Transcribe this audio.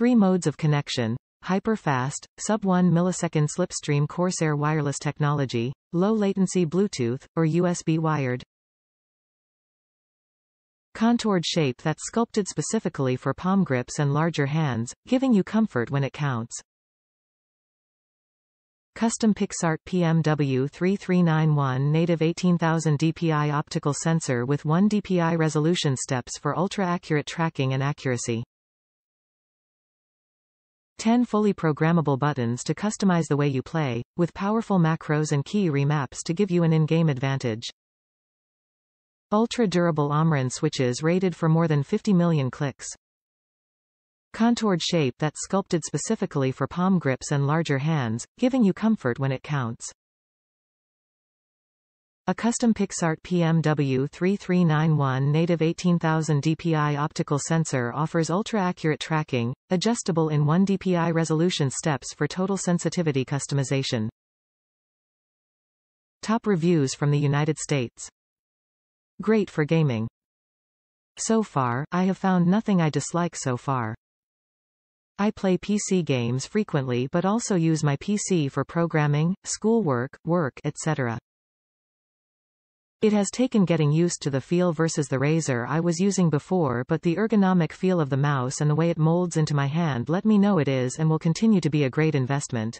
Three modes of connection. Hyper-fast, sub-1 millisecond slipstream Corsair wireless technology, low-latency Bluetooth, or USB wired. Contoured shape that's sculpted specifically for palm grips and larger hands, giving you comfort when it counts. Custom PixArt PMW3391 native 18000 dpi optical sensor with 1 dpi resolution steps for ultra-accurate tracking and accuracy. 10 fully programmable buttons to customize the way you play, with powerful macros and key remaps to give you an in-game advantage. Ultra-durable Omron switches rated for more than 50 million clicks. Contoured shape that's sculpted specifically for palm grips and larger hands, giving you comfort when it counts. A custom PixArt PMW3391 native 18000 dpi optical sensor offers ultra-accurate tracking, adjustable in 1 dpi resolution steps for total sensitivity customization. Top reviews from the United States. Great for gaming. So far, I have found nothing I dislike so far. I play PC games frequently but also use my PC for programming, schoolwork, work, etc. It has taken getting used to the feel versus the Razer I was using before but the ergonomic feel of the mouse and the way it molds into my hand let me know it is and will continue to be a great investment.